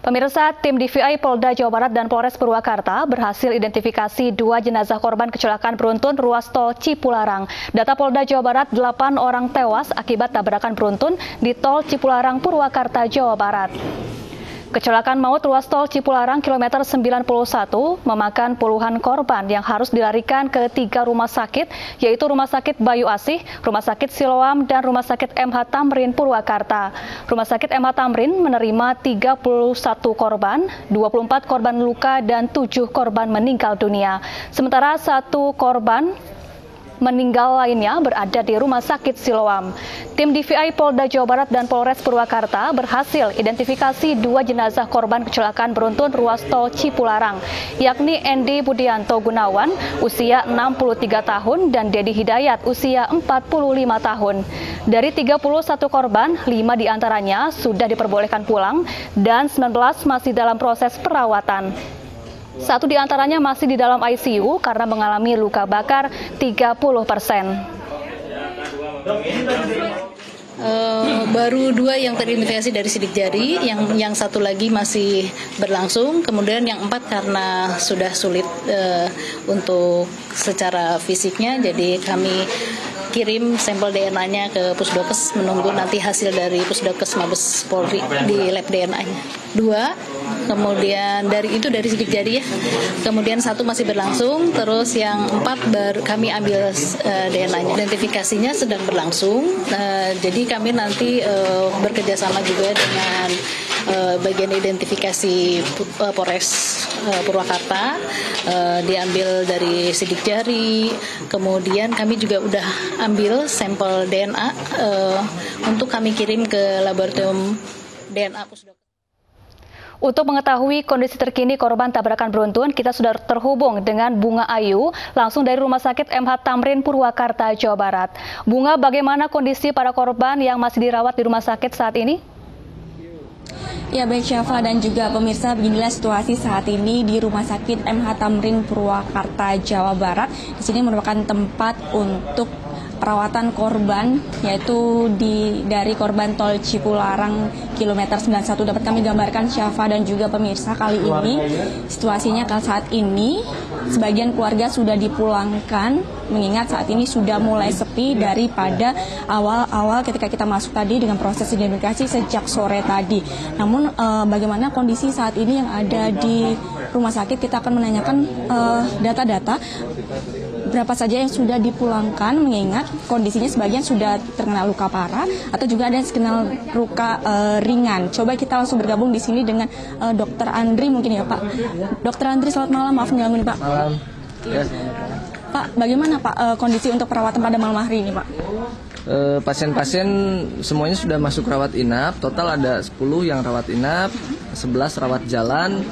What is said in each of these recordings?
Pemirsa, tim DVI Polda Jawa Barat dan Polres Purwakarta berhasil identifikasi dua jenazah korban kecelakaan beruntun ruas tol Cipularang. Data Polda Jawa Barat, 8 orang tewas akibat tabrakan beruntun di tol Cipularang, Purwakarta, Jawa Barat. Kecelakaan maut ruas tol Cipularang kilometer 91 memakan puluhan korban yang harus dilarikan ke tiga rumah sakit, yaitu Rumah Sakit Bayu Asih, Rumah Sakit Siloam, dan Rumah Sakit MH Tamrin Purwakarta. Rumah Sakit MH Tamrin menerima 31 korban, 24 korban luka, dan 7 korban meninggal dunia. Sementara satu korban meninggal lainnya berada di Rumah Sakit Siloam. Tim DVI Polda Jawa Barat dan Polres Purwakarta berhasil identifikasi dua jenazah korban kecelakaan beruntun ruas tol Cipularang, yakni Endi Budianto Gunawan, usia 63 tahun, dan Dedi Hidayat, usia 45 tahun. Dari 31 korban, 5 di antaranya sudah diperbolehkan pulang dan 19 masih dalam proses perawatan. Satu di antaranya masih di dalam ICU karena mengalami luka bakar 30 persen. Uh, baru dua yang teridentifikasi dari sidik jari, yang yang satu lagi masih berlangsung, kemudian yang empat karena sudah sulit uh, untuk secara fisiknya, jadi kami kirim sampel DNA-nya ke Pusdokes menunggu nanti hasil dari Pusdokes Mabes Polri di lab DNA-nya. Dua, kemudian dari itu dari sidik jari ya. Kemudian satu masih berlangsung, terus yang empat baru kami ambil uh, DNA-nya. Identifikasinya sedang berlangsung, uh, jadi kami nanti uh, bekerja sama juga dengan uh, bagian identifikasi uh, Polres uh, Purwakarta uh, diambil dari sidik jari kemudian kami juga udah ambil sampel DNA uh, untuk kami kirim ke laboratorium DNA Pusdok. Untuk mengetahui kondisi terkini korban tabrakan beruntun, kita sudah terhubung dengan Bunga Ayu, langsung dari Rumah Sakit MH Tamrin Purwakarta, Jawa Barat. Bunga, bagaimana kondisi para korban yang masih dirawat di rumah sakit saat ini? Ya baik Syafa dan juga pemirsa beginilah situasi saat ini di Rumah Sakit MH Tamrin Purwakarta Jawa Barat. Di sini merupakan tempat untuk perawatan korban yaitu di dari korban tol Cipularang kilometer 91 dapat kami gambarkan Syafa dan juga pemirsa kali ini situasinya kalau saat ini sebagian keluarga sudah dipulangkan mengingat saat ini sudah mulai sepi daripada awal-awal ketika kita masuk tadi dengan proses identifikasi sejak sore tadi. Namun uh, bagaimana kondisi saat ini yang ada di rumah sakit kita akan menanyakan eh, data-data. uh, berapa saja yang sudah dipulangkan mengingat kondisinya sebagian sudah terkena luka parah atau juga ada yang terkena luka uh, ringan. Coba kita langsung bergabung di sini dengan uh, Dokter Andri mungkin ya Pak. Dokter Andri selamat malam, maaf mengganggu nih Pak. Malam. Ya. Pak, bagaimana Pak uh, kondisi untuk perawatan pada malam hari ini Pak? Pasien-pasien uh, semuanya sudah masuk rawat inap. Total ada 10 yang rawat inap, 11 rawat jalan,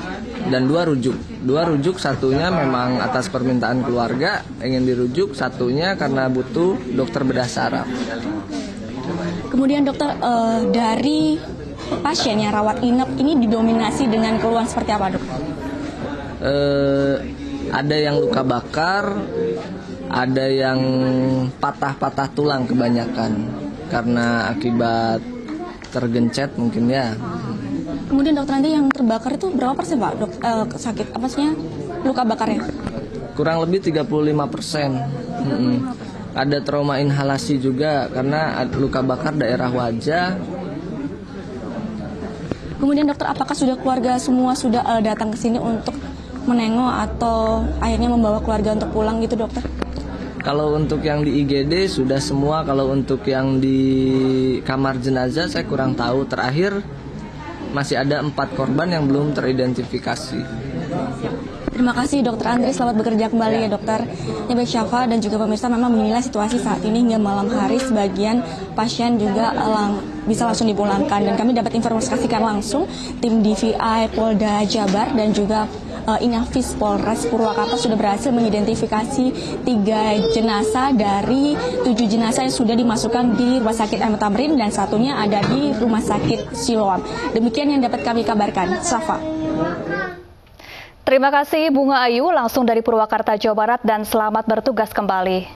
dan dua rujuk. Dua rujuk satunya memang atas permintaan keluarga ingin dirujuk, satunya karena butuh dokter bedah saraf. Kemudian dokter uh, dari pasien yang rawat inap ini didominasi dengan keluhan seperti apa dok? Uh, ada yang luka bakar, ada yang patah-patah tulang kebanyakan karena akibat tergencet mungkin ya. Kemudian dokter nanti yang terbakar itu berapa persen pak dok eh, sakit apa sih luka bakarnya? Kurang lebih 35 persen. Hmm. Ada trauma inhalasi juga karena luka bakar daerah wajah. Kemudian dokter apakah sudah keluarga semua sudah uh, datang ke sini untuk menengok atau akhirnya membawa keluarga untuk pulang gitu dokter? Kalau untuk yang di IGD sudah semua, kalau untuk yang di kamar jenazah saya kurang tahu. Terakhir masih ada empat korban yang belum teridentifikasi. Terima kasih dokter Andri, selamat bekerja kembali ya dokter. Ya baik Syafa dan juga pemirsa memang menilai situasi saat ini hingga malam hari sebagian pasien juga lang bisa langsung dipulangkan dan kami dapat informasikan langsung tim DVI Polda Jabar dan juga uh, Inafis Polres Purwakarta sudah berhasil mengidentifikasi tiga jenazah dari tujuh jenazah yang sudah dimasukkan di Rumah Sakit M. Tamrin dan satunya ada di Rumah Sakit Siloam. Demikian yang dapat kami kabarkan. Safa. Terima kasih Bunga Ayu langsung dari Purwakarta, Jawa Barat dan selamat bertugas kembali.